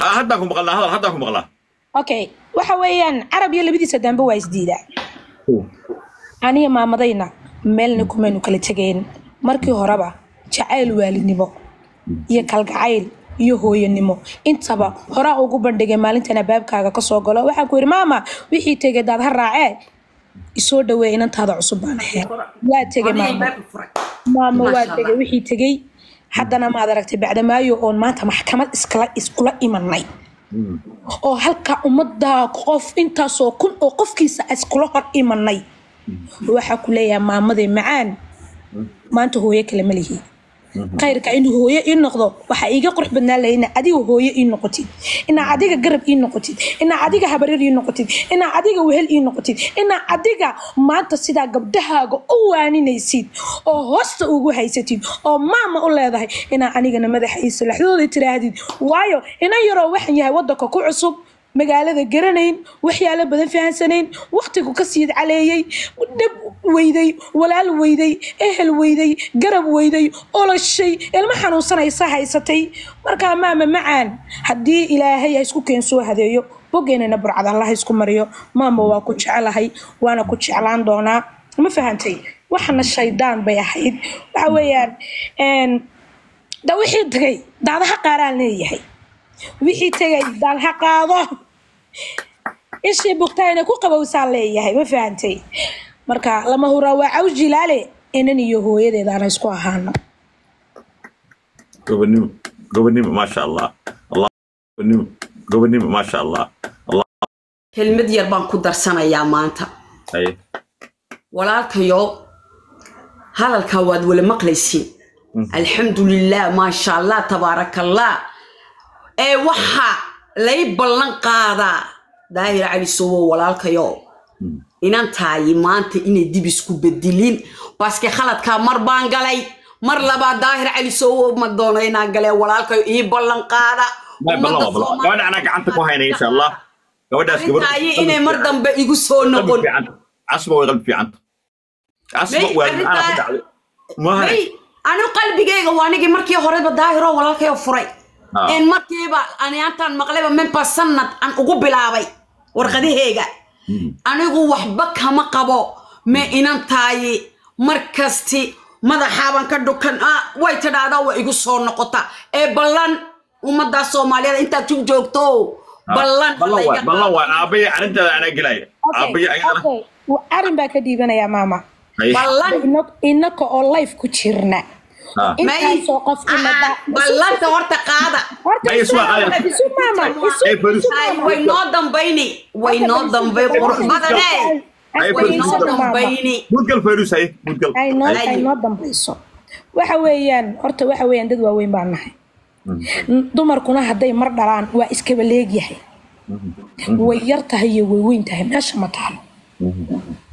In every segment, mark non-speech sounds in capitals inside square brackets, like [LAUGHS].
Ha haddaan ku maqalnaa hadal haddaan ku maqlaa. Okay waxa weeyaan carab iyo labadiisa dambe waa isdiidaa aniga maamadayna meelna kumaynu kala tegayn markii horeba jacayl waalidnimo iyo kalgacayl iyo hooyanimo intaba horaa ugu bandhigay maalintan abaabkaaga ka soo galo. Waxaan ku yidhi maama wixii tegay daad ha raacee? Isoo dhaweey inantaada cusub baan ahayn waa tegay maama waa tegay wixii tegey haddana maad aragtay bacdamaayo oon maanta maxkamad iskula imanay oo halka ummadda qof intaasoo kun oo qofkiisa iskula hor imanay waxaa ku leeyahay maamadee macaan. Maanta hooyo kale ma lihi khayrka inuu hooyo ii noqdo waxaa iiga qurux badnaan lahay inaa adiga hooyo ii noqotid inaa adiga garab ii noqotid inaa adiga habaryar ii noqotid inaa adiga wehel ii noqotid inaa adiga maanta sidaa gabdhahaaga u waaninaysid oo hoosta ugu haysatid oo maama u leedahay inaa anigana madaxa ii salaxdooda tiraahdid waayo inan yaroo waxaan yahay wadanka ku cusub magaalada garanayn waxyaalo badan fahansanayn waqtigu ka siid caleeyey dhab weyday walaal weyday ehel weyday garab weyday oloshay ilmo xanuunsanaysa haysatay. Markaa maama macaan haddii ilaahay ha isku keen soo hadeeyo bogeynana burcad allah ha isku mariyo. Maama waa ku jecelahay waana ku jeclaan doonaa. Ma fahantay waxana shaydaan bay ahayd. Waxa weeyaan da tagay daadaha qaaraan leeyahay wixii tegay daal ha qaado. Ishii bugtayna ku qabowsaan leeyahay ma fahantay marka lama huraa waa caws jilaale inan iyo hooyadeedaana isku ahaano. Gobonimo gobonimo maasha allah. Allah gobonimo gobonimo maasha allah. Allah. Kelmad yar baan ku darsanayaa maanta. Walaalkayo hadalkaa waad wala maqlaysiin. Alxamdulilah maasha allah tabaarakallah ee waxa lay ballan qaadaa daahir cali sowo walaalkayo. Inantaayi maanta inay dib isku bedelin baaske khaladkaa mar baan galay. Mar labaad daahir cali sowo ma doono inaan galee walaalkayo. Ii ballan qaada. Gabadha anaa gacanta ku insha allah gabadhaas inay mar dambe igu soo noqon. casma way qalbi fiicanta waa anigu qalbigayga waa anigii markii horeba daahiroo walaalkayo furay Ah. in markiiba aniantaan maqlayba member sanad aan ugu bilaabay warqadaheega anigu waxba kama qabo ma inantaayi markasti madaxaaban ka dhukan ah way tidhaahdaa waa igu soo noqota. Ee ballan ummaddaa soomaaliyeed intaad ku joogto ballan ballan hala waay iga ballan qaado. waay aabaya arrinteeda anaa gelaya aabaya ayadana okay. Arrin baa ka dhiibanayaa maama. Haye ballan. Ina- inaka oo life ku jirna. may intaasoo qof inaba Ah, ballanta horta qaada. Isu isma qaada. isu maama isu Ay, Faris. isu Ay, maama way noo dambayni. Way noo dambay qurux badane Ay, way noo dambayni. Ay noo Ay. ay. noo dambayso. Waxa weeyaan horta waxa weeyaan dad waaweyn baan nahay. Dumarkuna hadday mar dhalaan waa iskaba leegyahay way yar tahay iyo way weyn tahay meesha ma taalo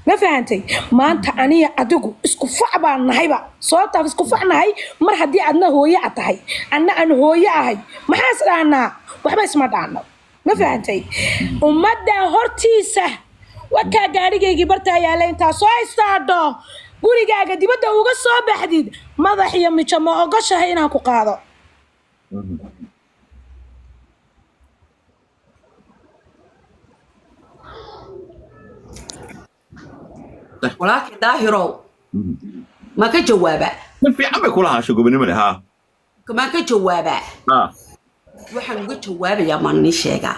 ma fahantay maanta aniga adigu isku fac baan nahayba. Sababtaan isku fac nahay mar haddii adna hooye a tahay anna aan hooye ahay maxaas dhaanaa waxba isma dhaano ma fahantay ummadda hortiisa wakaa gaadhigaygii bartaa yaalla intaa soo istaadho gurigaaga dibadda uga soo baxdid madax iyo mijo ma ogoshahay inaan ku qaado walaalkii daahirow ma ka jawaabaa ma fiican bay kula haasho gobonimada haa ma ka jawaabaa waxaan uga jawaabayaa maan nii sheegaa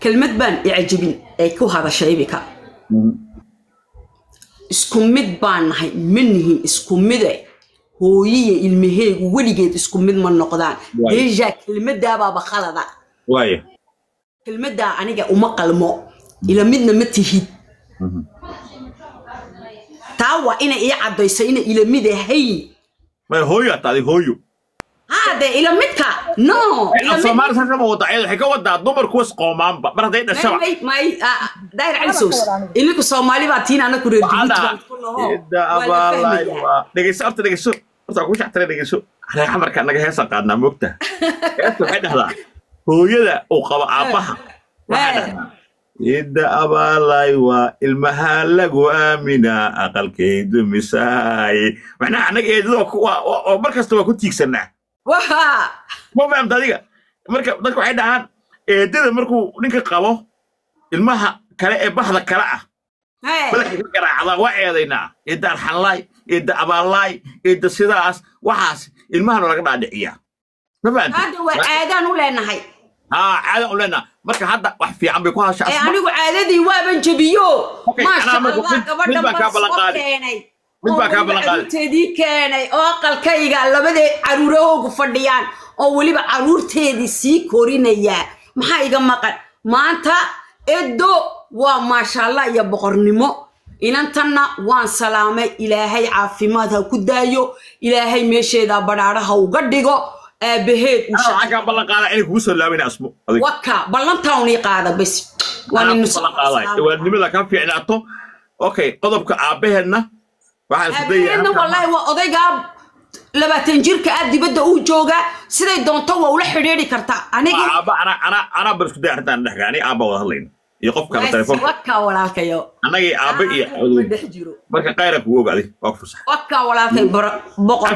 kelmad baan icjabin ee ku hadashay imika isku mid baan nahay ma nihin isku mide hooyiya ilmaheegu weligeed isku mid ma noqdaan deja kelmadaabaaba khalada waaye kelmadaa aniga uma qalmo ila midna ma tihid. Taa waa inay ii caddayso inay ila mid ahayn. Haade ila midka? No waxay ka wadaa dumar kuwas qoomaanba. Mar hadday dhashaba ah, daahir cali sows ilinku soomaali baa tiin anaku reer ku dhegeyso horta dhegeyso. Horta waa ku shactare dhegeyso. Reexa markaa naga heesaan qaadnaa moogta. [LAUGHS] Heesta waxay dhahdaa hooyada uu qabo aabbaha. waxaa Eh. idda abaalay waa ilmaha lagu aaminaa aqalkay dumisaay macnaha annaga eedada waa mar kasta waa ku tiigsanaa ma fahamta adiga? Marka dadka waxay dhahaan eedada markuu ninka qabo ilmaha kale ee bahda kale ah. Hey. madaxay ka garaacdaa waa eedaynaa eedda arxanlaay eedda abaalaay eedda sidaas. Waxaas ilmahana laga dhaadhiciyaa. Ma fahamta hadda waa caadaan u leenahay anaa marka allah mid- gabadhan mid baan kaa ballan soo qaaday. keenay oo aqalkayga labadee caruurahoogu fadhiyaan oo weliba caruurteedii sii korinaya maxaa iga maqan? Maanta edo waa maasha allah iyo boqornimo. Inantanna waan salaamay ilaahay caafimaad ha ku daayo. Ilaahay meesheeda badhaadhaha uga dhigo aabaheed kugu soo laabayna asmo adiga waka ballantawnii qaada bes waan Anaa inu ku ballan qaaday waadnimada ka fiicnaato okay qodobka aabaheedna halkan- wallaahi waa odaygaa labaatan jirka ah dibadda uu joogaa siday doonto waa ula xidhiidhi kartaa anigi Waa aabba anaa anaa anaa bal isku daya arrintaan dhexga. Ani aabba wada hadlayna iyo qof kale telefoonka wakaa walaalkayo annagii aabba iyo marka khayra kugu ogaaday waa ku fasax wakaa walaalkay boqor